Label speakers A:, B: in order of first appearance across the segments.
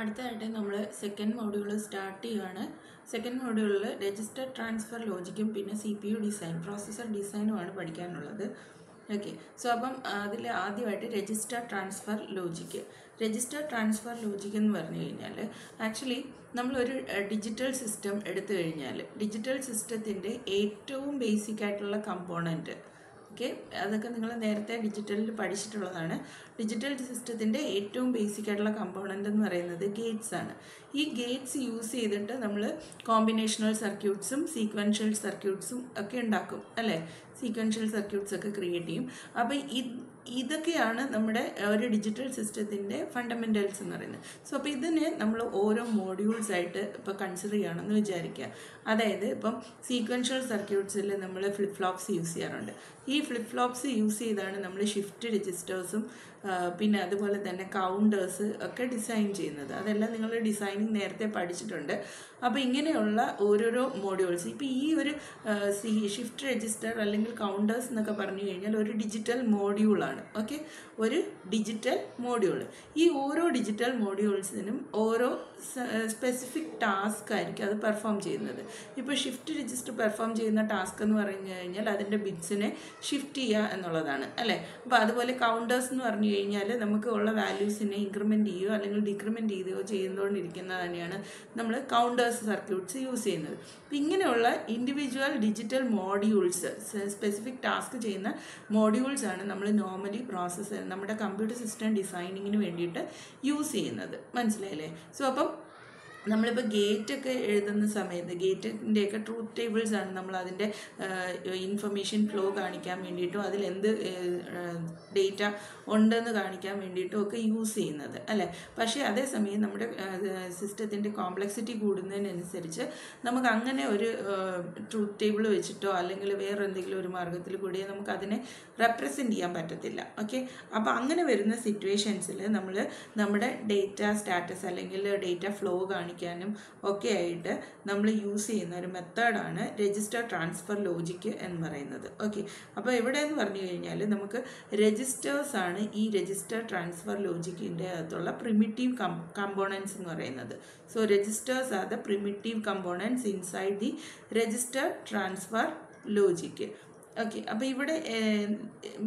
A: അടുത്തതായിട്ട് നമ്മൾ second module start ചെയ്യുകയാണ് സെക്കൻഡ് മോഡ്യൂളിൽ രജിസ്റ്റർ ട്രാൻസ്ഫർ ലോജിക്കും പിന്നെ C P U design processor ഡിസൈനുമാണ് പഠിക്കാനുള്ളത് ഓക്കെ സോ അപ്പം അതിൽ ആദ്യമായിട്ട് register transfer logic register transfer logic എന്ന് പറഞ്ഞു കഴിഞ്ഞാൽ ആക്ച്വലി നമ്മളൊരു ഡിജിറ്റൽ സിസ്റ്റം എടുത്തു കഴിഞ്ഞാൽ ഡിജിറ്റൽ സിസ്റ്റത്തിൻ്റെ ഏറ്റവും ബേസിക് ആയിട്ടുള്ള കമ്പോണൻറ്റ് ഓക്കെ അതൊക്കെ നിങ്ങൾ നേരത്തെ ഡിജിറ്റലിൽ പഠിച്ചിട്ടുള്ളതാണ് ഡിജിറ്റൽ സിസ്റ്റത്തിൻ്റെ ഏറ്റവും ബേസിക് ആയിട്ടുള്ള കമ്പോണൻ്റ് എന്ന് പറയുന്നത് ഗേറ്റ്സ് ആണ് ഈ ഗേറ്റ്സ് യൂസ് ചെയ്തിട്ട് നമ്മൾ കോമ്പിനേഷണൽ സർക്യൂട്ട്സും സീക്വൻഷ്യൽ സർക്യൂട്ട്സും ഒക്കെ ഉണ്ടാക്കും അല്ലേ സീക്വൻഷ്യൽ സർക്യൂട്ട്സ് ഒക്കെ ക്രിയേറ്റ് ചെയ്യും അപ്പോൾ ഇത് ഇതൊക്കെയാണ് നമ്മുടെ ഒരു ഡിജിറ്റൽ സിസ്റ്റത്തിൻ്റെ ഫണ്ടമെൻറ്റൽസ് എന്ന് പറയുന്നത് സോ അപ്പോൾ ഇതിനെ നമ്മൾ ഓരോ മോഡ്യൂൾസ് ആയിട്ട് ഇപ്പോൾ കൺസിഡർ ചെയ്യണമെന്ന് വിചാരിക്കുക അതായത് ഇപ്പം സീക്വൻഷ്യൽ സർക്യൂട്ട്സിൽ നമ്മൾ ഫ്ലിപ്പ് ഫ്ലോപ്സ് യൂസ് ചെയ്യാറുണ്ട് ഈ ഫ്ലിപ്പ് ഫ്ലോപ്സ് യൂസ് ചെയ്താണ് നമ്മൾ ഷിഫ്റ്റ് രജിസ്റ്റേഴ്സും പിന്നെ അതുപോലെ തന്നെ കൗണ്ടേഴ്സ് ഒക്കെ ഡിസൈൻ ചെയ്യുന്നത് അതെല്ലാം നിങ്ങൾ ഡിസൈനിങ് നേരത്തെ പഠിച്ചിട്ടുണ്ട് അപ്പോൾ ഇങ്ങനെയുള്ള ഓരോരോ മോഡ്യൂൾസ് ഇപ്പോൾ ഈ ഒരു ഷിഫ്റ്റ് രജിസ്റ്റർ അല്ലെങ്കിൽ അല്ലെങ്കിൽ കൗണ്ടേഴ്സ് എന്നൊക്കെ പറഞ്ഞു കഴിഞ്ഞാൽ ഒരു ഡിജിറ്റൽ മോഡ്യൂളാണ് ഓക്കെ ഒരു ഡിജിറ്റൽ മോഡ്യൂൾ ഈ ഓരോ ഡിജിറ്റൽ മോഡ്യൂൾസിനും ഓരോ സ്പെസിഫിക് ടാസ്ക് ആയിരിക്കും അത് പെർഫോം ചെയ്യുന്നത് ഇപ്പോൾ ഷിഫ്റ്റ് രജിസ്റ്റർ പെർഫോം ചെയ്യുന്ന ടാസ്ക് എന്ന് പറഞ്ഞു കഴിഞ്ഞാൽ അതിൻ്റെ ബിറ്റ്സിനെ ഷിഫ്റ്റ് ചെയ്യുക എന്നുള്ളതാണ് അല്ലേ അപ്പോൾ അതുപോലെ കൗണ്ടേഴ്സ് എന്ന് പറഞ്ഞു കഴിഞ്ഞാൽ നമുക്ക് ഉള്ള വാല്യൂസിനെ ഇൻക്രിമെൻറ്റ് ചെയ്യുകയോ അല്ലെങ്കിൽ ഡിക്രിമെൻറ്റ് ചെയ്യുകയോ ചെയ്യുന്നതുകൊണ്ടിരിക്കുന്ന തന്നെയാണ് നമ്മൾ കൗണ്ടേഴ്സ് സർക്യൂട്ട്സ് യൂസ് ചെയ്യുന്നത് അപ്പം ഇങ്ങനെയുള്ള individual digital modules specific task ചെയ്യുന്ന മോഡ്യൂൾസ് ആണ് നമ്മൾ നോർമലി പ്രോസസ്സ് നമ്മുടെ കമ്പ്യൂട്ടർ സിസ്റ്റം ഡിസൈനിങ്ങിന് വേണ്ടിയിട്ട് യൂസ് ചെയ്യുന്നത് മനസ്സിലായില്ലേ സോ അപ്പം നമ്മളിപ്പോൾ ഒക്കെ എഴുതുന്ന സമയത്ത് ഗേറ്റിൻ്റെയൊക്കെ ട്രൂത്ത് ടേബിൾസ് ആണ് നമ്മൾ അതിൻ്റെ ഇൻഫർമേഷൻ ഫ്ലോ കാണിക്കാൻ വേണ്ടിയിട്ടും അതിൽ എന്ത് ഡേറ്റ ഉണ്ടെന്ന് കാണിക്കാൻ വേണ്ടിയിട്ടും ഒക്കെ യൂസ് ചെയ്യുന്നത് അല്ലേ പക്ഷേ അതേസമയം നമ്മുടെ സിസ്റ്റത്തിൻ്റെ കോംപ്ലക്സിറ്റി കൂടുന്നതിനനുസരിച്ച് നമുക്ക് അങ്ങനെ ഒരു ട്രൂത്ത് ടേബിൾ വെച്ചിട്ടോ അല്ലെങ്കിൽ വേറെ എന്തെങ്കിലും ഒരു മാർഗത്തിൽ കൂടിയോ നമുക്ക് അതിനെ റെപ്രസെൻ്റ് ചെയ്യാൻ പറ്റത്തില്ല ഓക്കെ അപ്പോൾ അങ്ങനെ വരുന്ന സിറ്റുവേഷൻസിൽ നമ്മൾ നമ്മുടെ ഡേറ്റ സ്റ്റാറ്റസ് അല്ലെങ്കിൽ ഡേറ്റ ഫ്ലോ കാണിക്കുക കാണിക്കാനും ഒക്കെ ആയിട്ട് നമ്മൾ യൂസ് ചെയ്യുന്ന ഒരു മെത്തേഡാണ് രജിസ്റ്റർ ട്രാൻസ്ഫർ ലോജിക്ക് എന്ന് പറയുന്നത് ഓക്കെ അപ്പോൾ ഇവിടെ എന്ന് പറഞ്ഞു കഴിഞ്ഞാൽ നമുക്ക് രജിസ്റ്റേഴ്സ് ആണ് ഈ രജിസ്റ്റർ ട്രാൻസ്ഫർ ലോജിക്കിൻ്റെ അകത്തുള്ള പ്രിമിറ്റീവ് കമ്പോണൻസ് എന്ന് പറയുന്നത് so registers are the primitive components inside the register transfer logic okay അപ്പോൾ ഇവിടെ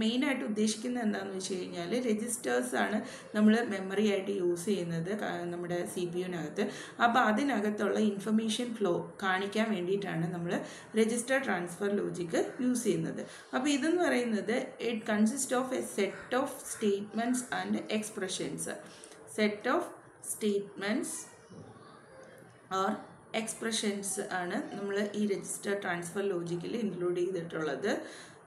A: മെയിനായിട്ട് ഉദ്ദേശിക്കുന്നത് എന്താണെന്ന് വെച്ച് കഴിഞ്ഞാൽ രജിസ്റ്റേഴ്സാണ് നമ്മൾ മെമ്മറി ആയിട്ട് യൂസ് ചെയ്യുന്നത് നമ്മുടെ സി പി യുനകത്ത് അപ്പോൾ അതിനകത്തുള്ള ഇൻഫർമേഷൻ ഫ്ലോ കാണിക്കാൻ വേണ്ടിയിട്ടാണ് നമ്മൾ രജിസ്റ്റർ ട്രാൻസ്ഫർ ലോജിക്ക് യൂസ് ചെയ്യുന്നത് അപ്പോൾ ഇതെന്ന് പറയുന്നത് it consist of a set of statements and expressions set of statements or expressions ആണ് നമ്മൾ ഈ രജിസ്റ്റർ ട്രാൻസ്ഫർ ലോജിക്കിൽ ഇൻക്ലൂഡ് ചെയ്തിട്ടുള്ളത്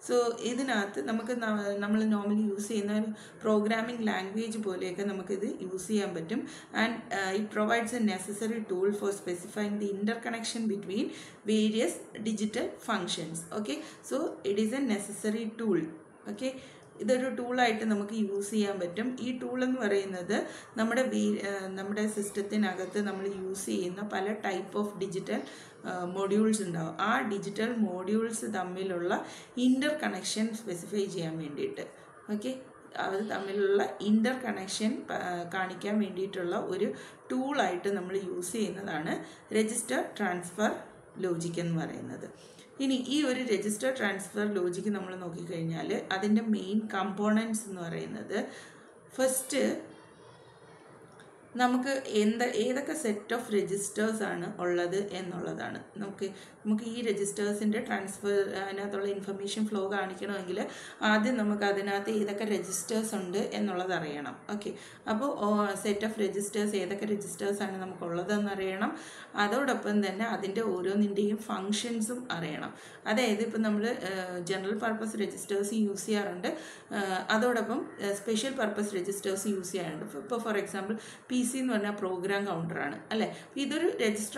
A: സോ ഇതിനകത്ത് നമുക്ക് നമ്മൾ നോർമലി യൂസ് ചെയ്യുന്ന ഒരു പ്രോഗ്രാമിംഗ് ലാംഗ്വേജ് പോലെയൊക്കെ നമുക്കിത് യൂസ് ചെയ്യാൻ പറ്റും and it provides a necessary tool for specifying the interconnection between various digital functions okay so it is a necessary tool okay ഇതൊരു ടൂളായിട്ട് നമുക്ക് യൂസ് ചെയ്യാൻ പറ്റും ഈ ടൂൾ എന്ന് പറയുന്നത് നമ്മുടെ വീ നമ്മുടെ സിസ്റ്റത്തിനകത്ത് നമ്മൾ യൂസ് ചെയ്യുന്ന പല ടൈപ്പ് ഓഫ് ഡിജിറ്റൽ മോഡ്യൂൾസ് ഉണ്ടാവും ആ ഡിജിറ്റൽ മോഡ്യൂൾസ് തമ്മിലുള്ള ഇൻ്റർ കണക്ഷൻ സ്പെസിഫൈ ചെയ്യാൻ വേണ്ടിയിട്ട് ഓക്കെ അത് തമ്മിലുള്ള ഇൻ്റർ കണക്ഷൻ കാണിക്കാൻ വേണ്ടിയിട്ടുള്ള ഒരു ടൂളായിട്ട് നമ്മൾ യൂസ് ചെയ്യുന്നതാണ് രജിസ്റ്റർ ട്രാൻസ്ഫർ ലോജിക് എന്ന് പറയുന്നത് ഇനി ഈ ഒരു രജിസ്റ്റർ ട്രാൻസ്ഫർ ലോജിക്ക് നമ്മൾ നോക്കിക്കഴിഞ്ഞാൽ അതിൻ്റെ മെയിൻ കമ്പോണൻസ് എന്ന് പറയുന്നത് ഫസ്റ്റ് നമുക്ക് എന്ത് ഏതൊക്കെ സെറ്റ് ഓഫ് രജിസ്റ്റേഴ്സ് ആണ് ഉള്ളത് എന്നുള്ളതാണ് നമുക്ക് നമുക്ക് ഈ രജിസ്റ്റേഴ്സിൻ്റെ ട്രാൻസ്ഫർ അതിനകത്തുള്ള ഇൻഫർമേഷൻ ഫ്ലോ കാണിക്കണമെങ്കിൽ ആദ്യം നമുക്ക് അതിനകത്ത് ഏതൊക്കെ രജിസ്റ്റേഴ്സ് ഉണ്ട് എന്നുള്ളത് അറിയണം ഓക്കെ അപ്പോൾ സെറ്റ് ഓഫ് രജിസ്റ്റേഴ്സ് ഏതൊക്കെ രജിസ്റ്റേഴ്സ് ആണ് നമുക്കുള്ളതെന്ന് അറിയണം അതോടൊപ്പം തന്നെ അതിൻ്റെ ഓരോന്നിൻ്റെയും ഫങ്ഷൻസും അറിയണം അതായത് ഇപ്പം നമ്മൾ ജനറൽ പർപ്പസ് രജിസ്റ്റേഴ്സ് യൂസ് ചെയ്യാറുണ്ട് അതോടൊപ്പം സ്പെഷ്യൽ പർപ്പസ് രജിസ്റ്റേഴ്സ് യൂസ് ചെയ്യാറുണ്ട് ഇപ്പോൾ ഫോർ എക്സാമ്പിൾ പി സി എന്ന് പറഞ്ഞാൽ പ്രോഗ്രാം കൗണ്ടറാണ് അല്ലേ ഇതൊരു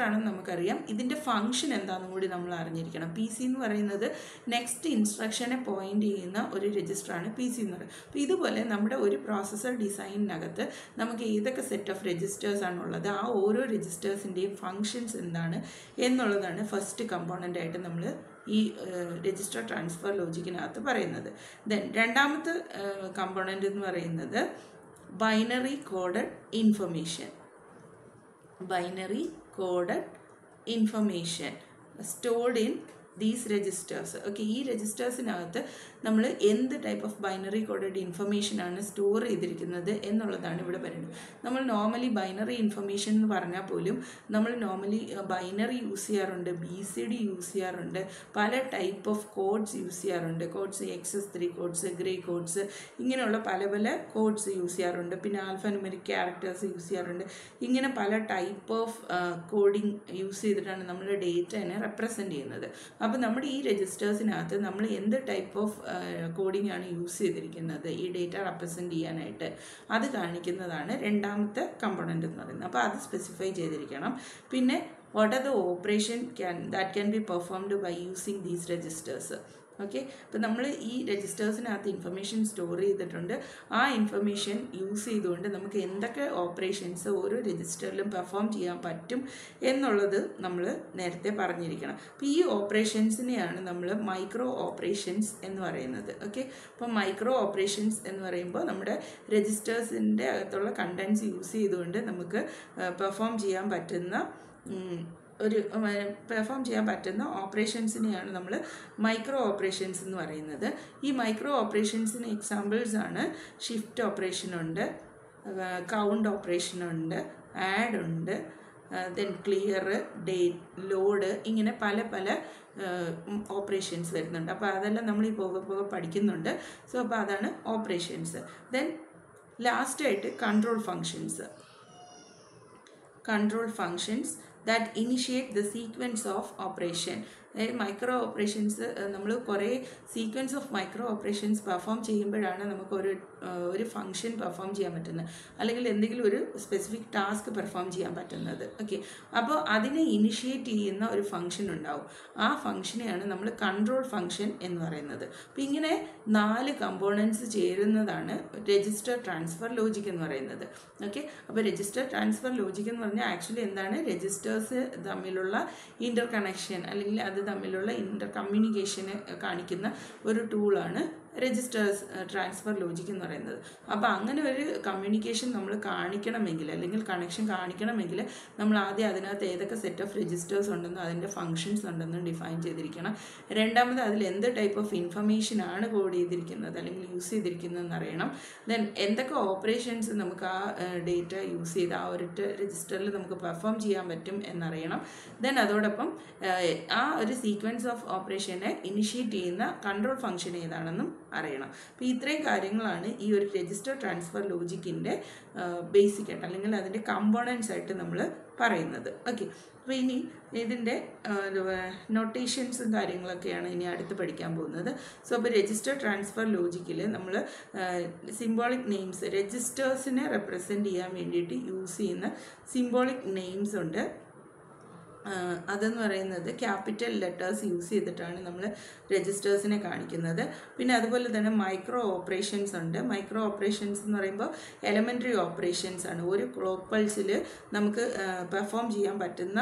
A: ആണെന്ന് നമുക്കറിയാം ഇതിൻ്റെ ഫംഗ്ഷൻ എന്താണെന്നും കൂടി നമ്മൾ അറിഞ്ഞിരിക്കണം പി സി എന്ന് പറയുന്നത് നെക്സ്റ്റ് ഇൻസ്ട്രക്ഷനെ പോയിൻ്റ് ചെയ്യുന്ന ഒരു രജിസ്റ്ററാണ് പി സി എന്ന് പറയുന്നത് അപ്പോൾ ഇതുപോലെ നമ്മുടെ ഒരു പ്രോസസ്സർ ഡിസൈനിനകത്ത് നമുക്ക് ഏതൊക്കെ സെറ്റ് ഓഫ് രജിസ്റ്റേഴ്സാണ് ഉള്ളത് ആ ഓരോ രജിസ്റ്റേഴ്സിൻ്റെയും ഫങ്ഷൻസ് എന്താണ് എന്നുള്ളതാണ് ഫസ്റ്റ് കമ്പോണൻ്റ് ആയിട്ട് നമ്മൾ ഈ രജിസ്റ്റർ ട്രാൻസ്ഫർ ലോജിക്കിനകത്ത് പറയുന്നത് ദെൻ രണ്ടാമത്തെ കമ്പോണൻ്റ് എന്ന് പറയുന്നത് binary coded information. Binary coded information stored in these registers okay ഈ രജിസ്റ്റേഴ്സിനകത്ത് നമ്മൾ എന്ത് ടൈപ്പ് ഓഫ് ബൈനറി കോഡഡ് ഇൻഫർമേഷനാണ് സ്റ്റോർ ചെയ്തിരിക്കുന്നത് എന്നുള്ളതാണ് ഇവിടെ പറയുന്നത് നമ്മൾ നോർമലി ബൈനറി ഇൻഫർമേഷൻ എന്ന് പറഞ്ഞാൽ പോലും നമ്മൾ നോർമലി ബൈനറി യൂസ് ചെയ്യാറുണ്ട് ബി സി ഡി യൂസ് ചെയ്യാറുണ്ട് പല ടൈപ്പ് ഓഫ് കോഡ്സ് യൂസ് ചെയ്യാറുണ്ട് codes excess three codes gray codes ഇങ്ങനെയുള്ള പല പല കോഡ്സ് യൂസ് ചെയ്യാറുണ്ട് പിന്നെ ആൽഫാനുമെറിക് ക്യാരക്ടേഴ്സ് യൂസ് ചെയ്യാറുണ്ട് ഇങ്ങനെ പല ടൈപ്പ് ഓഫ് കോഡിങ് യൂസ് ചെയ്തിട്ടാണ് നമ്മൾ ഡേറ്റനെ റെപ്രസെൻ്റ് ചെയ്യുന്നത് അപ്പോൾ നമ്മുടെ ഈ രജിസ്റ്റേഴ്സിനകത്ത് നമ്മൾ എന്ത് ടൈപ്പ് ഓഫ് കോഡിംഗ് ആണ് യൂസ് ചെയ്തിരിക്കുന്നത് ഈ ഡേറ്റ റെപ്രസെൻ്റ് ചെയ്യാനായിട്ട് അത് കാണിക്കുന്നതാണ് രണ്ടാമത്തെ കമ്പോണൻ്റ് എന്ന് പറയുന്നത് അപ്പോൾ അത് സ്പെസിഫൈ ചെയ്തിരിക്കണം പിന്നെ what are the operation can that can be performed by using these registers okay അപ്പോൾ നമ്മൾ ഈ രജിസ്റ്റേഴ്സിനകത്ത് ഇൻഫർമേഷൻ സ്റ്റോർ ചെയ്തിട്ടുണ്ട് ആ ഇൻഫർമേഷൻ യൂസ് ചെയ്തുകൊണ്ട് നമുക്ക് എന്തൊക്കെ ഓപ്പറേഷൻസ് ഓരോ രജിസ്റ്ററിലും പെർഫോം ചെയ്യാൻ പറ്റും എന്നുള്ളത് നമ്മൾ നേരത്തെ പറഞ്ഞിരിക്കണം അപ്പോൾ ഈ ഓപ്പറേഷൻസിനെയാണ് നമ്മൾ മൈക്രോ ഓപ്പറേഷൻസ് എന്ന് പറയുന്നത് ഓക്കെ അപ്പോൾ മൈക്രോ ഓപ്പറേഷൻസ് എന്ന് പറയുമ്പോൾ നമ്മുടെ രജിസ്റ്റേഴ്സിൻ്റെ അകത്തുള്ള കണ്ടൻസ് യൂസ് ചെയ്തുകൊണ്ട് നമുക്ക് പെർഫോം ചെയ്യാൻ പറ്റുന്ന ഒരു പെർഫോം ചെയ്യാൻ പറ്റുന്ന ഓപ്പറേഷൻസിനെയാണ് നമ്മൾ മൈക്രോ ഓപ്പറേഷൻസ് എന്ന് പറയുന്നത് ഈ മൈക്രോ ഓപ്പറേഷൻസിന് എക്സാമ്പിൾസ് ആണ് ഷിഫ്റ്റ് ഓപ്പറേഷനുണ്ട് കൗണ്ട് ഓപ്പറേഷനുണ്ട് ആഡ് ഉണ്ട് ദെൻ ക്ലിയർ ഡേറ്റ് ലോഡ് ഇങ്ങനെ പല പല ഓപ്പറേഷൻസ് വരുന്നുണ്ട് അപ്പോൾ അതെല്ലാം നമ്മൾ ഈ പോകെ പോകെ പഠിക്കുന്നുണ്ട് സോ അപ്പോൾ അതാണ് ഓപ്പറേഷൻസ് ദെൻ ലാസ്റ്റായിട്ട് control functions control functions that initiate the sequence of operation അതായത് മൈക്രോ ഓപ്പറേഷൻസ് നമ്മൾ കുറേ sequence of micro operations perform ചെയ്യുമ്പോഴാണ് നമുക്ക് ഒരു ഒരു ഫംഗ്ഷൻ പെർഫോം ചെയ്യാൻ പറ്റുന്നത് അല്ലെങ്കിൽ എന്തെങ്കിലും ഒരു സ്പെസിഫിക് ടാസ്ക് പെർഫോം ചെയ്യാൻ പറ്റുന്നത് ഓക്കെ അപ്പോൾ അതിനെ ഇനിഷ്യേറ്റ് ചെയ്യുന്ന ഒരു ഫംഗ്ഷൻ ഉണ്ടാവും ആ ഫംഗ്ഷനെയാണ് നമ്മൾ കൺട്രോൾ ഫംഗ്ഷൻ എന്ന് പറയുന്നത് അപ്പം ഇങ്ങനെ നാല് കമ്പോണൻസ് ചേരുന്നതാണ് രജിസ്റ്റർ ട്രാൻസ്ഫർ ലോജിക് എന്ന് പറയുന്നത് ഓക്കെ അപ്പോൾ രജിസ്റ്റർ ട്രാൻസ്ഫർ ലോജിക് എന്ന് പറഞ്ഞാൽ ആക്ച്വലി എന്താണ് രജിസ്റ്റേഴ്സ് തമ്മിലുള്ള ഇൻ്റർ കണക്ഷൻ അല്ലെങ്കിൽ അത് തമ്മിലുള്ള ഇൻ്റർ കമ്മ്യൂണിക്കേഷന് കാണിക്കുന്ന ഒരു ടൂളാണ് രജിസ്റ്റേഴ്സ് ട്രാൻസ്ഫർ ലോജിക് എന്ന് പറയുന്നത് അപ്പോൾ അങ്ങനെ ഒരു കമ്മ്യൂണിക്കേഷൻ നമ്മൾ കാണിക്കണമെങ്കിൽ അല്ലെങ്കിൽ കണക്ഷൻ കാണിക്കണമെങ്കിൽ നമ്മൾ ആദ്യം അതിനകത്ത് ഏതൊക്കെ സെറ്റ് ഓഫ് രജിസ്റ്റേഴ്സ് ഉണ്ടെന്നും അതിൻ്റെ ഫംഗ്ഷൻസ് ഉണ്ടെന്നും ഡിഫൈൻ ചെയ്തിരിക്കണം രണ്ടാമത് അതിൽ എന്ത് ടൈപ്പ് ഓഫ് ഇൻഫർമേഷൻ ആണ് കോഡ് ചെയ്തിരിക്കുന്നത് അല്ലെങ്കിൽ യൂസ് ചെയ്തിരിക്കുന്നതെന്ന് അറിയണം ദെൻ എന്തൊക്കെ ഓപ്പറേഷൻസ് നമുക്ക് ആ ഡേറ്റ യൂസ് ചെയ്ത് ആ ഒരു രജിസ്റ്ററിൽ നമുക്ക് പെർഫോം ചെയ്യാൻ പറ്റും എന്നറിയണം ദെൻ അതോടൊപ്പം ആ ഒരു സീക്വൻസ് ഓഫ് ഓപ്പറേഷനെ ഇനിഷ്യേറ്റ് ചെയ്യുന്ന കൺട്രോൾ ഫംഗ്ഷൻ ഏതാണെന്നും അറിയണം അപ്പോൾ ഇത്രയും കാര്യങ്ങളാണ് ഈ ഒരു രജിസ്റ്റർ ട്രാൻസ്ഫർ ലോജിക്കിൻ്റെ ബേസിക് ആയിട്ട് അല്ലെങ്കിൽ അതിൻ്റെ കമ്പോണൻസ് ആയിട്ട് നമ്മൾ പറയുന്നത് ഓക്കെ അപ്പോൾ ഇനി ഇതിൻ്റെ നൊട്ടേഷൻസും കാര്യങ്ങളൊക്കെയാണ് ഇനി അടുത്ത് പഠിക്കാൻ പോകുന്നത് സോ അപ്പോൾ രജിസ്റ്റർ ട്രാൻസ്ഫർ ലോജിക്കിൽ നമ്മൾ സിംബോളിക് നെയിംസ് രജിസ്റ്റേഴ്സിനെ റെപ്രസെൻറ്റ് ചെയ്യാൻ വേണ്ടിയിട്ട് യൂസ് ചെയ്യുന്ന സിംബോളിക് നെയിംസ് ഉണ്ട് അതെന്ന് പറയുന്നത് ക്യാപിറ്റൽ ലെറ്റേഴ്സ് യൂസ് ചെയ്തിട്ടാണ് നമ്മൾ രജിസ്റ്റേഴ്സിനെ കാണിക്കുന്നത് പിന്നെ അതുപോലെ തന്നെ മൈക്രോ ഓപ്പറേഷൻസ് ഉണ്ട് മൈക്രോ ഓപ്പറേഷൻസ് എന്ന് പറയുമ്പോൾ എലമെൻ്ററി ഓപ്പറേഷൻസ് ആണ് ഒരു ക്ലോക്ക് പൾസിൽ നമുക്ക് പെർഫോം ചെയ്യാൻ പറ്റുന്ന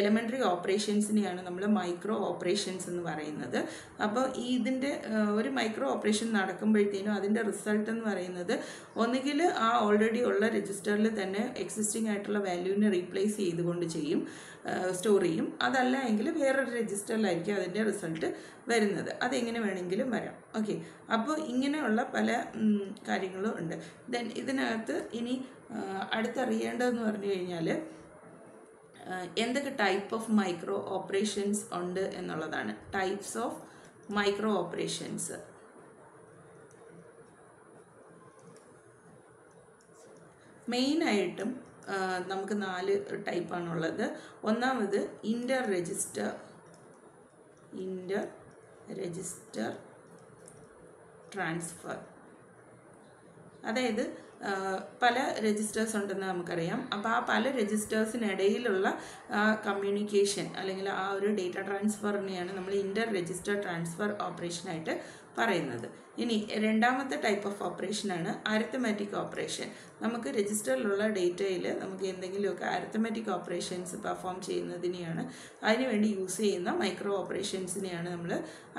A: എലമെൻ്ററി ഓപ്പറേഷൻസിനെയാണ് നമ്മൾ മൈക്രോ ഓപ്പറേഷൻസ് എന്ന് പറയുന്നത് അപ്പോൾ ഈ ഇതിൻ്റെ ഒരു മൈക്രോ ഓപ്പറേഷൻ നടക്കുമ്പോഴത്തേനും അതിൻ്റെ റിസൾട്ട് എന്ന് പറയുന്നത് ഒന്നുകിൽ ആ ഓൾറെഡി ഉള്ള രജിസ്റ്ററിൽ തന്നെ എക്സിസ്റ്റിംഗ് ആയിട്ടുള്ള വാല്യൂവിനെ റീപ്ലേസ് ചെയ്തുകൊണ്ട് ചെയ്യും സ്റ്റോർ ചെയ്യും അതല്ല എങ്കിൽ വേറൊരു രജിസ്റ്ററിലായിരിക്കും അതിൻ്റെ റിസൾട്ട് വരുന്നത് അതെങ്ങനെ വേണമെങ്കിലും വരാം ഓക്കെ അപ്പോൾ ഇങ്ങനെയുള്ള പല കാര്യങ്ങളും ഉണ്ട് ദെൻ ഇതിനകത്ത് ഇനി അടുത്തറിയേണ്ടതെന്ന് പറഞ്ഞു കഴിഞ്ഞാൽ എന്തൊക്കെ ടൈപ്പ് ഓഫ് മൈക്രോ ഓപ്പറേഷൻസ് ഉണ്ട് എന്നുള്ളതാണ് ടൈപ്സ് ഓഫ് മൈക്രോ ഓപ്പറേഷൻസ് മെയിനായിട്ടും നമുക്ക് നാല് ടൈപ്പാണുള്ളത് ഒന്നാമത് inter register inter register transfer അതായത് പല രജിസ്റ്റേഴ്സ് ഉണ്ടെന്ന് നമുക്കറിയാം അപ്പോൾ ആ പല രജിസ്റ്റേഴ്സിനിടയിലുള്ള കമ്മ്യൂണിക്കേഷൻ അല്ലെങ്കിൽ ആ ഒരു ഡേറ്റ ട്രാൻസ്ഫറിനെയാണ് നമ്മൾ ഇൻ്റർ രജിസ്റ്റർ ട്രാൻസ്ഫർ ഓപ്പറേഷനായിട്ട് പറയുന്നത് ഇനി രണ്ടാമത്തെ ടൈപ്പ് ഓഫ് ഓപ്പറേഷനാണ് അരത്തമാറ്റിക് ഓപ്പറേഷൻ നമുക്ക് രജിസ്റ്ററിലുള്ള ഡേറ്റയിൽ നമുക്ക് എന്തെങ്കിലുമൊക്കെ അരത്തമാറ്റിക് ഓപ്പറേഷൻസ് പെർഫോം ചെയ്യുന്നതിനെയാണ് അതിനുവേണ്ടി യൂസ് ചെയ്യുന്ന മൈക്രോ ഓപ്പറേഷൻസിനെയാണ് നമ്മൾ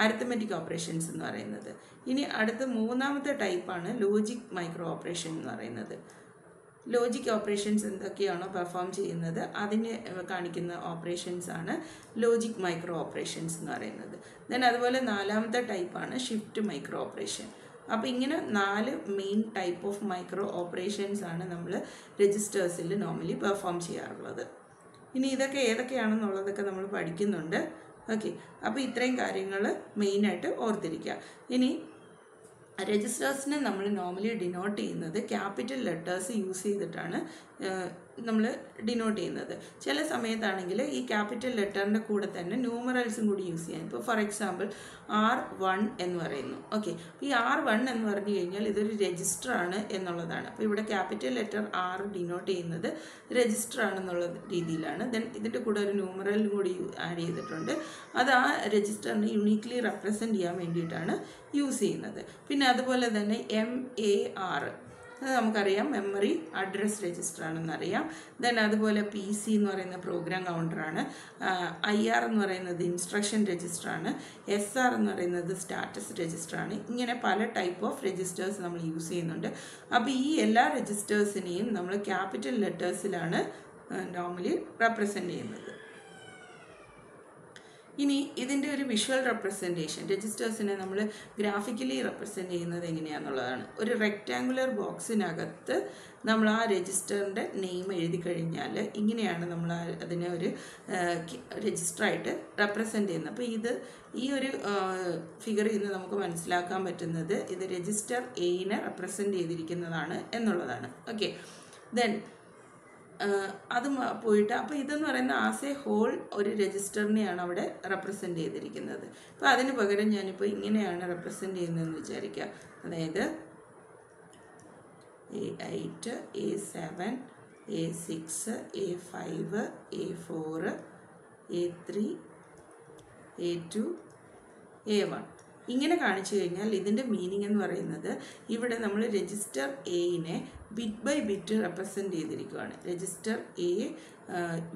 A: അരത്തമാറ്റിക് ഓപ്പറേഷൻസ് എന്ന് പറയുന്നത് ഇനി അടുത്ത മൂന്നാമത്തെ ടൈപ്പാണ് ലോജിക് മൈക്രോ ഓപ്പറേഷൻ എന്ന് പറയുന്നത് ലോജിക് ഓപ്പറേഷൻസ് എന്തൊക്കെയാണോ പെർഫോം ചെയ്യുന്നത് അതിന് കാണിക്കുന്ന ഓപ്പറേഷൻസ് ആണ് ലോജിക് മൈക്രോ ഓപ്പറേഷൻസ് എന്ന് പറയുന്നത് ദെൻ അതുപോലെ നാലാമത്തെ ടൈപ്പാണ് ഷിഫ്റ്റ് മൈക്രോ ഓപ്പറേഷൻ അപ്പോൾ ഇങ്ങനെ നാല് main type of micro operations ആണ് നമ്മൾ രജിസ്റ്റേഴ്സിൽ നോർമലി പെർഫോം ചെയ്യാറുള്ളത് ഇനി ഇതൊക്കെ ഏതൊക്കെയാണെന്നുള്ളതൊക്കെ നമ്മൾ പഠിക്കുന്നുണ്ട് ഓക്കെ അപ്പോൾ ഇത്രയും കാര്യങ്ങൾ മെയിനായിട്ട് ഓർത്തിരിക്കുക ഇനി രജിസ്റ്റേഴ്സിനെ നമ്മൾ നോർമലി ഡിനോട്ട് ചെയ്യുന്നത് ക്യാപിറ്റൽ ലെറ്റേഴ്സ് യൂസ് ചെയ്തിട്ടാണ് നമ്മൾ ഡിനോട്ട് ചെയ്യുന്നത് ചില സമയത്താണെങ്കിൽ ഈ ക്യാപിറ്റൽ ലെറ്ററിൻ്റെ കൂടെ തന്നെ ന്യൂമറൽസും കൂടി യൂസ് ചെയ്യാം ഇപ്പോൾ ഫോർ എക്സാമ്പിൾ ആർ വൺ എന്ന് പറയുന്നു ഓക്കെ ഈ ആർ വൺ എന്ന് പറഞ്ഞു കഴിഞ്ഞാൽ ഇതൊരു രജിസ്റ്റർ ആണ് എന്നുള്ളതാണ് അപ്പോൾ ഇവിടെ ക്യാപിറ്റൽ ലെറ്റർ ആർ ഡിനോട്ട് ചെയ്യുന്നത് രജിസ്റ്റർ ആണെന്നുള്ള രീതിയിലാണ് ദെൻ ഇതിൻ്റെ കൂടെ ഒരു ന്യൂമറലും കൂടി ആഡ് ചെയ്തിട്ടുണ്ട് അത് ആ രജിസ്റ്ററിനെ യുണീക്ലി റെപ്രസെൻറ്റ് ചെയ്യാൻ വേണ്ടിയിട്ടാണ് യൂസ് ചെയ്യുന്നത് പിന്നെ അതുപോലെ തന്നെ എം എ ആർ അത് നമുക്കറിയാം മെമ്മറി അഡ്രസ് രജിസ്റ്റർ ആണെന്നറിയാം ദെൻ അതുപോലെ പി സി എന്ന് പറയുന്ന പ്രോഗ്രാം കൗണ്ടറാണ് ഐ ആർ എന്ന് പറയുന്നത് ഇൻസ്ട്രക്ഷൻ രജിസ്റ്ററാണ് എസ് ആർ എന്ന് പറയുന്നത് സ്റ്റാറ്റസ് രജിസ്റ്ററാണ് ഇങ്ങനെ പല ടൈപ്പ് ഓഫ് രജിസ്റ്റേഴ്സ് നമ്മൾ യൂസ് ചെയ്യുന്നുണ്ട് അപ്പോൾ ഈ എല്ലാ രജിസ്റ്റേഴ്സിനെയും നമ്മൾ ക്യാപിറ്റൽ ലെറ്റേഴ്സിലാണ് നോർമലി റെപ്രസെൻ്റ് ചെയ്യുന്നത് ഇനി ഇതിൻ്റെ ഒരു വിഷ്വൽ റെപ്രസെൻറ്റേഷൻ രജിസ്റ്റേഴ്സിനെ നമ്മൾ ഗ്രാഫിക്കലി റെപ്രസെൻറ്റ് ചെയ്യുന്നത് എങ്ങനെയാണെന്നുള്ളതാണ് ഒരു റെക്റ്റാങ്കുലർ ബോക്സിനകത്ത് നമ്മൾ ആ രജിസ്റ്ററിൻ്റെ നെയിം എഴുതി കഴിഞ്ഞാൽ ഇങ്ങനെയാണ് നമ്മൾ അതിനെ ഒരു രജിസ്റ്ററായിട്ട് റെപ്രസെൻ്റ് ചെയ്യുന്നത് അപ്പോൾ ഇത് ഈ ഒരു ഫിഗറിൽ നിന്ന് നമുക്ക് മനസ്സിലാക്കാൻ പറ്റുന്നത് ഇത് രജിസ്റ്റർ എയിനെ റെപ്രസെൻ്റ് ചെയ്തിരിക്കുന്നതാണ് എന്നുള്ളതാണ് ഓക്കെ ദെൻ അത് പോയിട്ട് അപ്പോൾ ഇതെന്ന് പറയുന്ന ആസ് എ ഹോൾ ഒരു രജിസ്റ്ററിനെയാണ് അവിടെ റെപ്രസെൻ്റ് ചെയ്തിരിക്കുന്നത് അപ്പോൾ അതിന് പകരം ഞാനിപ്പോൾ ഇങ്ങനെയാണ് റെപ്രസെൻ്റ് ചെയ്യുന്നതെന്ന് വിചാരിക്കുക അതായത് A eight A seven A six A five A four A three A two A one ഇങ്ങനെ കാണിച്ചു കഴിഞ്ഞാൽ ഇതിൻ്റെ മീനിങ് എന്ന് പറയുന്നത് ഇവിടെ നമ്മൾ രജിസ്റ്റർ എയിനെ ബിറ്റ് ബൈ ബിറ്റ് റെപ്രസെൻ്റ് ചെയ്തിരിക്കുകയാണ് register A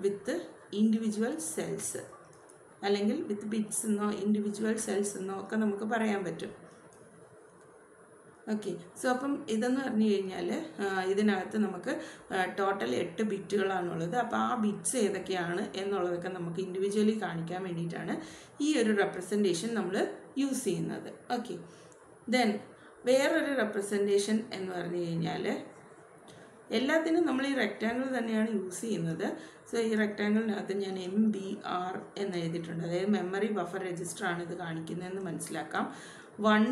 A: with individual cells അല്ലെങ്കിൽ വിത്ത് ബിറ്റ്സ് എന്നോ ഇൻഡിവിജ്വൽ സെൽസ് എന്നോ ഒക്കെ നമുക്ക് പറയാൻ പറ്റും ഓക്കെ സോ അപ്പം ഇതെന്ന് പറഞ്ഞു കഴിഞ്ഞാൽ ഇതിനകത്ത് നമുക്ക് ടോട്ടൽ എട്ട് ബിറ്റുകളാണുള്ളത് അപ്പോൾ ആ ബിറ്റ്സ് ഏതൊക്കെയാണ് എന്നുള്ളതൊക്കെ നമുക്ക് ഇൻഡിവിജ്വലി കാണിക്കാൻ വേണ്ടിയിട്ടാണ് ഈ ഒരു റെപ്രസെൻറ്റേഷൻ നമ്മൾ യൂസ് ചെയ്യുന്നത് ഓക്കെ ദെൻ വേറൊരു റെപ്രസെൻറ്റേഷൻ എന്ന് പറഞ്ഞു കഴിഞ്ഞാൽ എല്ലാത്തിനും നമ്മൾ ഈ റെക്റ്റാങ്കിൾ തന്നെയാണ് യൂസ് ചെയ്യുന്നത് സോ ഈ റെക്റ്റാങ്കിളിനകത്ത് ഞാൻ എം ബി ആർ എന്ന് എഴുതിയിട്ടുണ്ട് അതായത് മെമ്മറി ബഫർ രജിസ്റ്റർ ആണ് ഇത് കാണിക്കുന്നതെന്ന് മനസ്സിലാക്കാം വൺ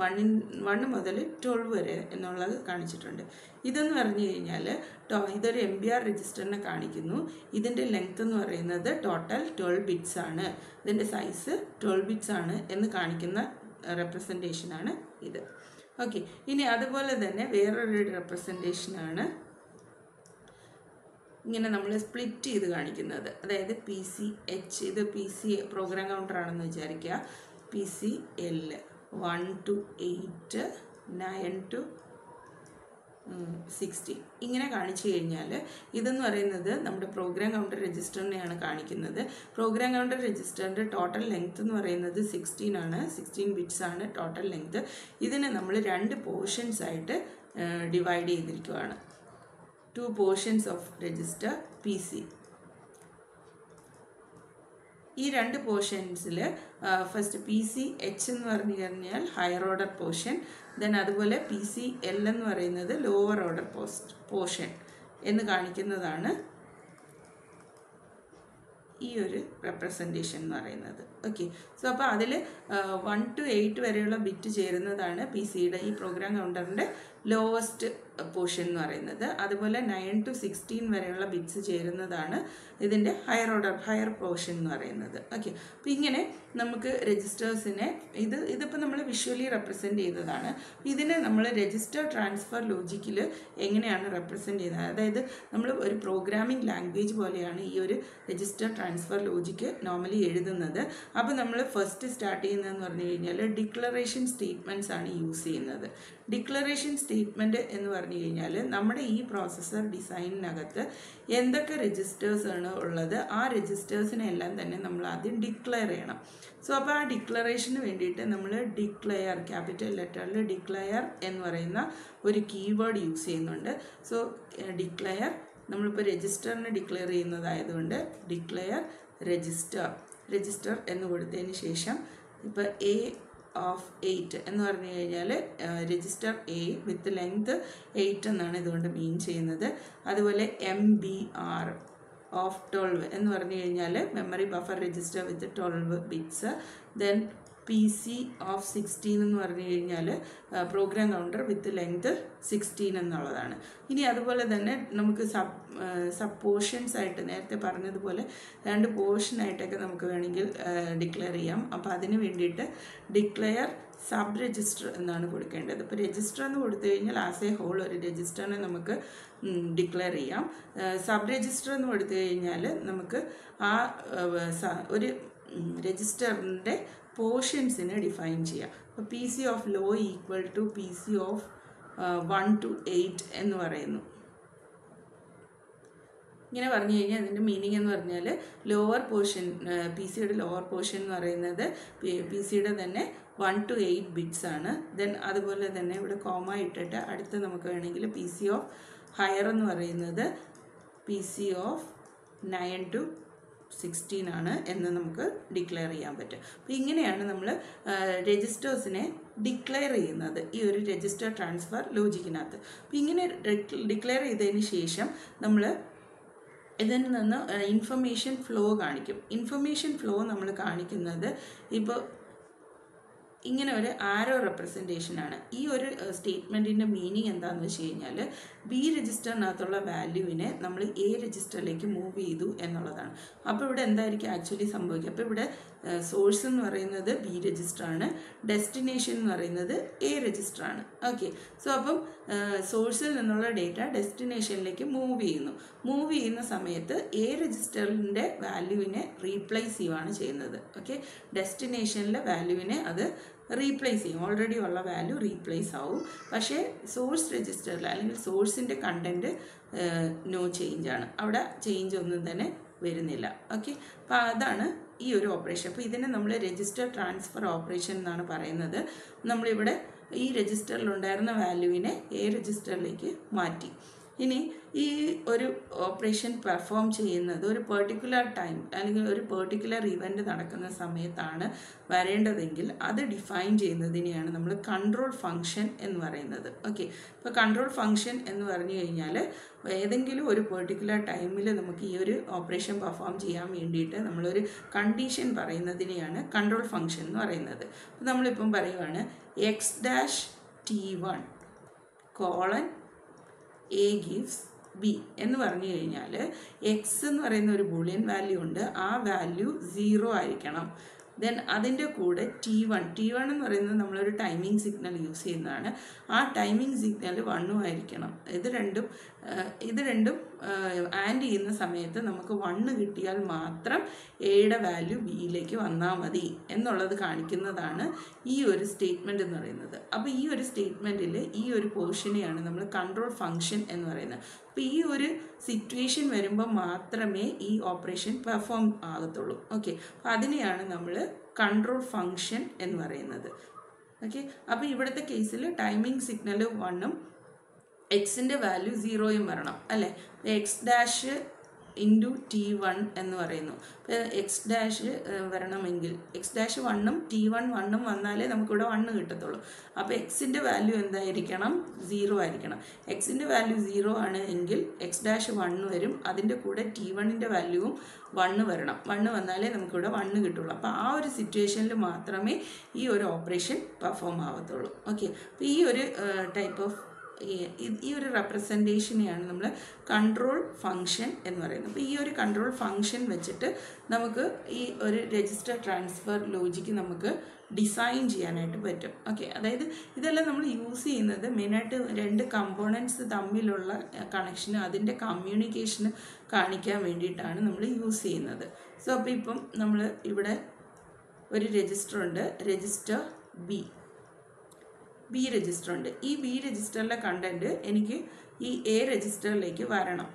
A: വണ്ണിൻ വൺ മുതൽ ട്വൽവ് വരെ എന്നുള്ളത് കാണിച്ചിട്ടുണ്ട് ഇതെന്ന് പറഞ്ഞു കഴിഞ്ഞാൽ ടോ ഇതൊരു എം ബി ആർ രജിസ്റ്ററിനെ കാണിക്കുന്നു ഇതിൻ്റെ ലെങ്ത് എന്ന് പറയുന്നത് ടോട്ടൽ ട്വൽവ് ബിറ്റ്സ് ആണ് ഇതിൻ്റെ സൈസ് ട്വൽവ് ബിറ്റ്സ് ആണ് എന്ന് കാണിക്കുന്ന റെപ്രസെൻറ്റേഷനാണ് ഇത് ഓക്കെ ഇനി അതുപോലെ തന്നെ വേറൊരു റെപ്രസെൻറ്റേഷനാണ് ഇങ്ങനെ നമ്മൾ സ്പ്ലിറ്റ് ചെയ്ത് കാണിക്കുന്നത് അതായത് പി സി എച്ച് ഇത് പി സി പ്രോഗ്രാം ആണെന്ന് വിചാരിക്കുക P C L one to eight nine to sixteen ഇങ്ങനെ കാണിച്ചു കഴിഞ്ഞാൽ ഇതെന്ന് പറയുന്നത് നമ്മുടെ പ്രോഗ്രാം കൗണ്ടർ രജിസ്റ്ററിനെയാണ് കാണിക്കുന്നത് പ്രോഗ്രാം കൗണ്ടർ രജിസ്റ്ററിൻ്റെ ടോട്ടൽ ലെങ്ത് എന്ന് പറയുന്നത് സിക്സ്റ്റീൻ ആണ് സിക്സ്റ്റീൻ ബിറ്റ്സ് ആണ് ടോട്ടൽ ലെങ്ത് ഇതിനെ നമ്മൾ രണ്ട് പോർഷൻസ് ആയിട്ട് ഡിവൈഡ് ചെയ്തിരിക്കുകയാണ് two portions of register P C ഈ രണ്ട് പോർഷൻസിൽ ഫസ്റ്റ് പി സി എച്ച് എന്ന് പറഞ്ഞു കഴിഞ്ഞാൽ ഹയർ ഓർഡർ പോർഷൻ ദെൻ അതുപോലെ പി സി എൽ എന്ന് പറയുന്നത് ലോവർ ഓർഡർ പോസ്റ്റ് പോർഷൻ എന്ന് കാണിക്കുന്നതാണ് ഈ ഒരു റെപ്രസെൻറ്റേഷൻ എന്ന് പറയുന്നത് ഓക്കെ സോ അപ്പോൾ അതിൽ വൺ ടു എയ്റ്റ് വരെയുള്ള ബിറ്റ് ചേരുന്നതാണ് പി സിയുടെ ഈ പ്രോഗ്രാം കൗണ്ടറിൻ്റെ ലോവസ്റ്റ് പോർഷൻ എന്ന് പറയുന്നത് അതുപോലെ നയൻ ടു സിക്സ്റ്റീൻ വരെയുള്ള ബിറ്റ്സ് ചേരുന്നതാണ് ഇതിൻ്റെ ഹയർ ഓർഡർ ഹയർ പോർഷൻ എന്ന് പറയുന്നത് ഓക്കെ അപ്പോൾ ഇങ്ങനെ നമുക്ക് രജിസ്റ്റേഴ്സിനെ ഇത് ഇതിപ്പോൾ നമ്മൾ വിഷ്വലി റെപ്രസെൻ്റ് ചെയ്തതാണ് ഇതിനെ നമ്മൾ രജിസ്റ്റർ ട്രാൻസ്ഫർ ലോജിക്കിൽ എങ്ങനെയാണ് റെപ്രസെൻ്റ് ചെയ്യുന്നത് അതായത് നമ്മൾ ഒരു പ്രോഗ്രാമിംഗ് ലാംഗ്വേജ് പോലെയാണ് ഈ ഒരു രജിസ്റ്റർ ട്രാൻസ്ഫർ ലോജിക്ക് നോർമലി എഴുതുന്നത് അപ്പോൾ നമ്മൾ ഫസ്റ്റ് സ്റ്റാർട്ട് ചെയ്യുന്നതെന്ന് പറഞ്ഞു കഴിഞ്ഞാൽ ഡിക്ലറേഷൻ സ്റ്റേറ്റ്മെൻറ്റ്സ് ആണ് യൂസ് ചെയ്യുന്നത് ഡിക്ലറേഷൻ സ്റ്റേറ്റ് സ്റ്റേറ്റ്മെൻറ്റ് എന്ന് പറഞ്ഞു കഴിഞ്ഞാൽ നമ്മുടെ ഈ പ്രോസസ്സർ ഡിസൈനിനകത്ത് എന്തൊക്കെ രജിസ്റ്റേഴ്സാണ് ഉള്ളത് ആ രജിസ്റ്റേഴ്സിനെല്ലാം തന്നെ നമ്മൾ ആദ്യം ഡിക്ലെയർ ചെയ്യണം സോ അപ്പോൾ ആ ഡിക്ലറേഷന് വേണ്ടിയിട്ട് നമ്മൾ ഡിക്ലെയർ ക്യാപിറ്റൽ ലെറ്ററിൽ ഡിക്ലെയർ എന്ന് പറയുന്ന ഒരു കീവേഡ് യൂസ് ചെയ്യുന്നുണ്ട് സോ ഡിക്ലെയർ നമ്മളിപ്പോൾ രജിസ്റ്ററിന് ഡിക്ലെയർ ചെയ്യുന്നതായതുകൊണ്ട് ഡിക്ലെയർ രജിസ്റ്റർ രജിസ്റ്റർ എന്ന് കൊടുത്തതിന് ശേഷം ഇപ്പോൾ എ ഓഫ് എയ്റ്റ് എന്ന് പറഞ്ഞു കഴിഞ്ഞാൽ register A with length eight എന്നാണ് ഇതുകൊണ്ട് മീൻ ചെയ്യുന്നത് അതുപോലെ M B R of twelve എന്ന് പറഞ്ഞു കഴിഞ്ഞാൽ memory buffer register with twelve bits then P C of sixteen എന്ന് പറഞ്ഞു കഴിഞ്ഞാൽ program counter with length sixteen എന്നുള്ളതാണ് ഇനി അതുപോലെ തന്നെ നമുക്ക് സബ് സബ് പോർഷൻസ് ആയിട്ട് നേരത്തെ പറഞ്ഞതുപോലെ രണ്ട് പോർഷനായിട്ടൊക്കെ നമുക്ക് വേണമെങ്കിൽ ഡിക്ലെയർ ചെയ്യാം അപ്പോൾ അതിന് വേണ്ടിയിട്ട് ഡിക്ലെയർ സബ് രജിസ്റ്റർ എന്നാണ് കൊടുക്കേണ്ടത് ഇപ്പോൾ രജിസ്റ്റർ എന്ന് കൊടുത്തു കഴിഞ്ഞാൽ ആസ് എ ഹോൾ ഒരു രജിസ്റ്ററിനെ നമുക്ക് ഡിക്ലെയർ ചെയ്യാം സബ് രജിസ്റ്റർ എന്ന് കൊടുത്തു കഴിഞ്ഞാൽ നമുക്ക് ആ ഒരു രജിസ്റ്ററിൻ്റെ പോർഷൻസിനെ ഡിഫൈൻ ചെയ്യുക അപ്പോൾ P C of low equal to P C of one to eight എന്ന് പറയുന്നു ഇങ്ങനെ പറഞ്ഞു കഴിഞ്ഞാൽ അതിൻ്റെ മീനിങ് എന്ന് പറഞ്ഞാൽ ലോവർ പോർഷൻ പി സിയുടെ ലോവർ പോർഷൻ എന്ന് പറയുന്നത് പി സിയുടെ തന്നെ വൺ ടു എയ്റ്റ് ബിറ്റ്സ് ആണ് ദെൻ അതുപോലെ തന്നെ ഇവിടെ കോമ ഇട്ടിട്ട് അടുത്ത് നമുക്ക് വേണമെങ്കിൽ പി സി ഓഫ് ഹയർ എന്ന് പറയുന്നത് P C of nine to sixteen ആണ് എന്ന് നമുക്ക് ഡിക്ലെയർ ചെയ്യാൻ പറ്റും അപ്പോൾ ഇങ്ങനെയാണ് നമ്മൾ രജിസ്റ്റേഴ്സിനെ ഡിക്ലെയർ ചെയ്യുന്നത് ഈ ഒരു രജിസ്റ്റർ ട്രാൻസ്ഫർ ലോജിക്കിനകത്ത് അപ്പോൾ ഇങ്ങനെ ഡിക്ലെയർ ചെയ്തതിന് ശേഷം നമ്മൾ ഇതിൽ നിന്ന് ഇൻഫർമേഷൻ ഫ്ലോ കാണിക്കും ഇൻഫർമേഷൻ ഫ്ലോ നമ്മൾ കാണിക്കുന്നത് ഇപ്പോൾ ഇങ്ങനെ ഒരു ആരോ ആണ് ഈ ഒരു സ്റ്റേറ്റ്മെൻറ്റിൻ്റെ മീനിങ് എന്താണെന്ന് വെച്ച് കഴിഞ്ഞാൽ ബി രജിസ്റ്ററിനകത്തുള്ള വാല്യൂവിനെ നമ്മൾ എ രജിസ്റ്ററിലേക്ക് മൂവ് ചെയ്തു എന്നുള്ളതാണ് അപ്പോൾ ഇവിടെ എന്തായിരിക്കും ആക്ച്വലി സംഭവിക്കുക അപ്പോൾ ഇവിടെ സോഴ്സ് എന്ന് പറയുന്നത് ബി രജിസ്റ്ററാണ് ഡെസ്റ്റിനേഷൻ എന്ന് പറയുന്നത് എ രജിസ്റ്ററാണ് ഓക്കെ സോ അപ്പം സോഴ്സിൽ നിന്നുള്ള ഡേറ്റ ഡെസ്റ്റിനേഷനിലേക്ക് മൂവ് ചെയ്യുന്നു മൂവ് ചെയ്യുന്ന സമയത്ത് എ രജിസ്റ്ററിൻ്റെ വാല്യൂവിനെ റീപ്ലേസ് ചെയ്യുവാണ് ചെയ്യുന്നത് ഓക്കെ ഡെസ്റ്റിനേഷനിലെ വാല്യൂവിനെ അത് റീപ്ലേസ് ചെയ്യും ഓൾറെഡി ഉള്ള വാല്യൂ റീപ്ലേസ് ആവും പക്ഷേ സോഴ്സ് രജിസ്റ്ററിൽ അല്ലെങ്കിൽ സോഴ്സിൻ്റെ കണ്ടൻറ്റ് നോ ചേഞ്ച് ആണ് അവിടെ ചേഞ്ച് ഒന്നും തന്നെ വരുന്നില്ല ഓക്കെ അപ്പം അതാണ് ഈ ഒരു ഓപ്പറേഷൻ അപ്പോൾ ഇതിനെ നമ്മൾ രജിസ്റ്റർ ട്രാൻസ്ഫർ ഓപ്പറേഷൻ എന്നാണ് പറയുന്നത് നമ്മളിവിടെ ഈ രജിസ്റ്ററിലുണ്ടായിരുന്ന വാല്യൂവിനെ എ രജിസ്റ്ററിലേക്ക് മാറ്റി ഇനി ഈ ഒരു ഓപ്പറേഷൻ പെർഫോം ചെയ്യുന്നത് ഒരു പെർട്ടിക്കുലർ ടൈം അല്ലെങ്കിൽ ഒരു പെർട്ടിക്കുലർ ഇവൻ്റ് നടക്കുന്ന സമയത്താണ് വരേണ്ടതെങ്കിൽ അത് ഡിഫൈൻ ചെയ്യുന്നതിനെയാണ് നമ്മൾ കൺട്രോൾ ഫങ്ഷൻ എന്ന് പറയുന്നത് ഓക്കെ ഇപ്പോൾ കൺട്രോൾ ഫങ്ഷൻ എന്ന് പറഞ്ഞു കഴിഞ്ഞാൽ ഏതെങ്കിലും ഒരു പെർട്ടിക്കുലർ ടൈമിൽ നമുക്ക് ഈ ഒരു ഓപ്പറേഷൻ പെർഫോം ചെയ്യാൻ വേണ്ടിയിട്ട് നമ്മളൊരു കണ്ടീഷൻ പറയുന്നതിനെയാണ് കൺട്രോൾ ഫങ്ഷൻ എന്ന് പറയുന്നത് നമ്മളിപ്പം പറയുവാണ് X dash T one colon A gives B എന്ന് പറഞ്ഞു കഴിഞ്ഞാൽ എക്സ് എന്ന് പറയുന്ന ഒരു ബൂളിയൻ വാല്യൂ ഉണ്ട് ആ വാല്യൂ സീറോ ആയിരിക്കണം ദെൻ അതിൻ്റെ കൂടെ ടി വൺ ടി വൺ എന്ന് പറയുന്നത് നമ്മളൊരു ടൈമിംഗ് സിഗ്നൽ യൂസ് ചെയ്യുന്നതാണ് ആ ടൈമിംഗ് സിഗ്നൽ വണ്ണും ആയിരിക്കണം ഇത് രണ്ടും ഇത് രണ്ടും ആൻഡ് ചെയ്യുന്ന സമയത്ത് നമുക്ക് വണ്ണ് കിട്ടിയാൽ മാത്രം എയുടെ വാല്യൂ ബിയിലേക്ക് വന്നാൽ മതി എന്നുള്ളത് കാണിക്കുന്നതാണ് ഈ ഒരു സ്റ്റേറ്റ്മെൻ്റ് എന്ന് പറയുന്നത് അപ്പോൾ ഈ ഒരു സ്റ്റേറ്റ്മെൻറ്റിൽ ഈ ഒരു പോർഷനെയാണ് നമ്മൾ കൺട്രോൾ ഫങ്ഷൻ എന്ന് പറയുന്നത് അപ്പോൾ ഈ ഒരു സിറ്റുവേഷൻ വരുമ്പോൾ മാത്രമേ ഈ ഓപ്പറേഷൻ പെർഫോം ആകത്തുള്ളൂ ഓക്കെ അപ്പോൾ അതിനെയാണ് നമ്മൾ കൺട്രോൾ ഫങ്ഷൻ എന്ന് പറയുന്നത് ഓക്കെ അപ്പോൾ ഇവിടുത്തെ കേസിൽ ടൈമിംഗ് സിഗ്നൽ വണ്ണും എക്സിൻ്റെ വാല്യൂ സീറോയും വരണം അല്ലേ X dash into T one എന്ന് പറയുന്നു എക്സ് ഡാഷ് വരണമെങ്കിൽ എക്സ് ഡാഷ് വണ്ണും ടി വൺ വണ്ണും വന്നാലേ നമുക്കിവിടെ വണ്ണ് കിട്ടത്തുള്ളൂ അപ്പോൾ എക്സിൻ്റെ വാല്യൂ എന്തായിരിക്കണം സീറോ ആയിരിക്കണം എക്സിൻ്റെ വാല്യൂ സീറോ ആണ് എങ്കിൽ എക്സ് ഡാഷ് വണ്ണ് വരും അതിൻ്റെ കൂടെ ടി വണ്ണിൻ്റെ വാല്യൂവും വണ്ണ് വരണം വണ്ണ് വന്നാലേ നമുക്കിവിടെ വണ്ണ് കിട്ടുള്ളൂ അപ്പോൾ ആ ഒരു സിറ്റുവേഷനിൽ മാത്രമേ ഈ ഒരു ഓപ്പറേഷൻ പെർഫോം ആവത്തുള്ളൂ ഓക്കെ അപ്പോൾ ഈ ഒരു ടൈപ്പ് ഓഫ് ഈ ഒരു റെപ്രസെൻറ്റേഷനെയാണ് നമ്മൾ കൺട്രോൾ ഫങ്ഷൻ എന്ന് പറയുന്നത് അപ്പോൾ ഈ ഒരു കൺട്രോൾ ഫങ്ഷൻ വെച്ചിട്ട് നമുക്ക് ഈ ഒരു രജിസ്റ്റർ ട്രാൻസ്ഫർ ലോജിക്ക് നമുക്ക് ഡിസൈൻ ചെയ്യാനായിട്ട് പറ്റും ഓക്കെ അതായത് ഇതെല്ലാം നമ്മൾ യൂസ് ചെയ്യുന്നത് മെയിനായിട്ട് രണ്ട് കമ്പോണൻസ് തമ്മിലുള്ള കണക്ഷൻ അതിൻ്റെ കമ്മ്യൂണിക്കേഷന് കാണിക്കാൻ വേണ്ടിയിട്ടാണ് നമ്മൾ യൂസ് ചെയ്യുന്നത് സോ അപ്പോൾ ഇപ്പം നമ്മൾ ഇവിടെ ഒരു രജിസ്റ്റർ ഉണ്ട് രജിസ്റ്റർ ബി ബി രജിസ്റ്റർ ഉണ്ട് ഈ ബി രജിസ്റ്ററിലെ കണ്ടൻറ്റ് എനിക്ക് ഈ എ രജിസ്റ്ററിലേക്ക് വരണം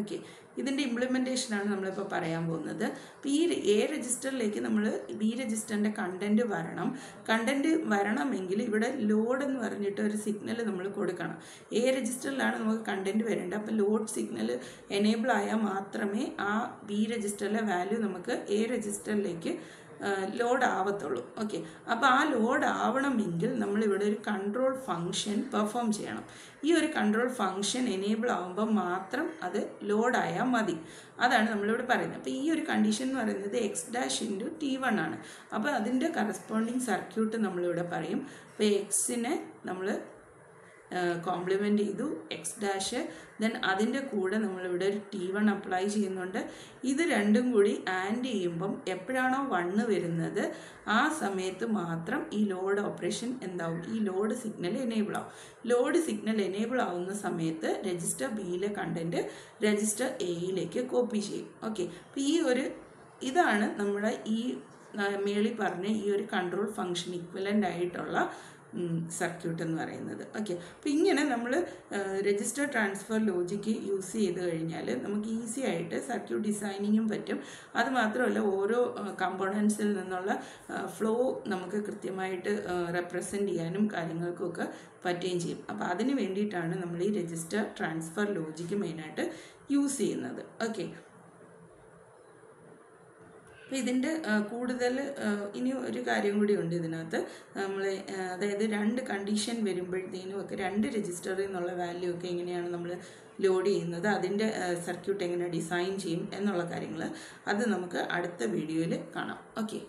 A: ഓക്കെ ഇതിൻ്റെ ഇംപ്ലിമെൻറ്റേഷനാണ് നമ്മളിപ്പോൾ പറയാൻ പോകുന്നത് അപ്പോൾ ഈ എ രജിസ്റ്ററിലേക്ക് നമ്മൾ ബി രജിസ്റ്ററിൻ്റെ കണ്ടൻറ്റ് വരണം കണ്ടൻറ്റ് വരണമെങ്കിൽ ഇവിടെ ലോഡ് എന്ന് പറഞ്ഞിട്ട് ഒരു സിഗ്നൽ നമ്മൾ കൊടുക്കണം എ രജിസ്റ്ററിലാണ് നമുക്ക് കണ്ടൻറ്റ് വരേണ്ടത് അപ്പോൾ ലോഡ് സിഗ്നൽ എനേബിൾ ആയാൽ മാത്രമേ ആ ബി രജിസ്റ്ററിലെ വാല്യൂ നമുക്ക് എ രജിസ്റ്ററിലേക്ക് ലോഡ് ആവത്തുള്ളൂ ഓക്കെ അപ്പോൾ ആ ലോഡ് ആവണമെങ്കിൽ നമ്മളിവിടെ ഒരു കൺട്രോൾ ഫംഗ്ഷൻ പെർഫോം ചെയ്യണം ഈ ഒരു കൺട്രോൾ ഫംഗ്ഷൻ എനേബിൾ ആകുമ്പോൾ മാത്രം അത് ലോഡായാൽ മതി അതാണ് നമ്മളിവിടെ പറയുന്നത് അപ്പോൾ ഈ ഒരു കണ്ടീഷൻ എന്ന് പറയുന്നത് X dash into T one ആണ് അപ്പോൾ അതിൻ്റെ കറസ്പോണ്ടിങ് സർക്യൂട്ട് നമ്മളിവിടെ പറയും അപ്പോൾ എക്സിനെ നമ്മൾ കോംപ്ലിമെൻ്റ് ചെയ്തു എക്സ് ഡാഷ് ദെൻ അതിൻ്റെ കൂടെ നമ്മളിവിടെ ഒരു ടി വൺ അപ്ലൈ ചെയ്യുന്നുണ്ട് ഇത് രണ്ടും കൂടി ആൻഡ് ചെയ്യുമ്പം എപ്പോഴാണോ വണ്ണ് വരുന്നത് ആ സമയത്ത് മാത്രം ഈ ലോഡ് ഓപ്പറേഷൻ എന്താവും ഈ ലോഡ് സിഗ്നൽ എനേബിൾ ആവും ലോഡ് സിഗ്നൽ എനേബിൾ ആവുന്ന സമയത്ത് രജിസ്റ്റർ ബിയിലെ കണ്ടൻറ്റ് രജിസ്റ്റർ എയിലേക്ക് കോപ്പി ചെയ്യും ഓക്കെ അപ്പോൾ ഈ ഒരു ഇതാണ് നമ്മുടെ ഈ മേളി പറഞ്ഞ ഈ ഒരു കൺട്രോൾ ഫംഗ്ഷൻ ഇക്വലൻ്റ് ആയിട്ടുള്ള സർക്യൂട്ട് എന്ന് പറയുന്നത് ഓക്കെ അപ്പോൾ ഇങ്ങനെ നമ്മൾ രജിസ്റ്റർ ട്രാൻസ്ഫർ ലോജിക്ക് യൂസ് ചെയ്ത് കഴിഞ്ഞാൽ നമുക്ക് ഈസി ആയിട്ട് സർക്യൂട്ട് ഡിസൈനിങ്ങും പറ്റും അതുമാത്രമല്ല ഓരോ കമ്പോണൻസിൽ നിന്നുള്ള ഫ്ലോ നമുക്ക് കൃത്യമായിട്ട് റെപ്രസെൻ്റ് ചെയ്യാനും കാര്യങ്ങൾക്കൊക്കെ പറ്റുകയും ചെയ്യും അപ്പോൾ അതിന് വേണ്ടിയിട്ടാണ് നമ്മൾ ഈ രജിസ്റ്റർ ട്രാൻസ്ഫർ ലോജിക്ക് മെയിനായിട്ട് യൂസ് ചെയ്യുന്നത് ഓക്കെ അപ്പോൾ ഇതിൻ്റെ കൂടുതൽ ഇനി ഒരു കാര്യം കൂടി ഉണ്ട് ഇതിനകത്ത് നമ്മൾ അതായത് രണ്ട് കണ്ടീഷൻ വരുമ്പോഴത്തേനും ഒക്കെ രണ്ട് രജിസ്റ്ററിൽ നിന്നുള്ള വാല്യൂ ഒക്കെ എങ്ങനെയാണ് നമ്മൾ ലോഡ് ചെയ്യുന്നത് അതിൻ്റെ സർക്യൂട്ട് എങ്ങനെ ഡിസൈൻ ചെയ്യും എന്നുള്ള കാര്യങ്ങൾ അത് നമുക്ക് അടുത്ത വീഡിയോയിൽ കാണാം ഓക്കെ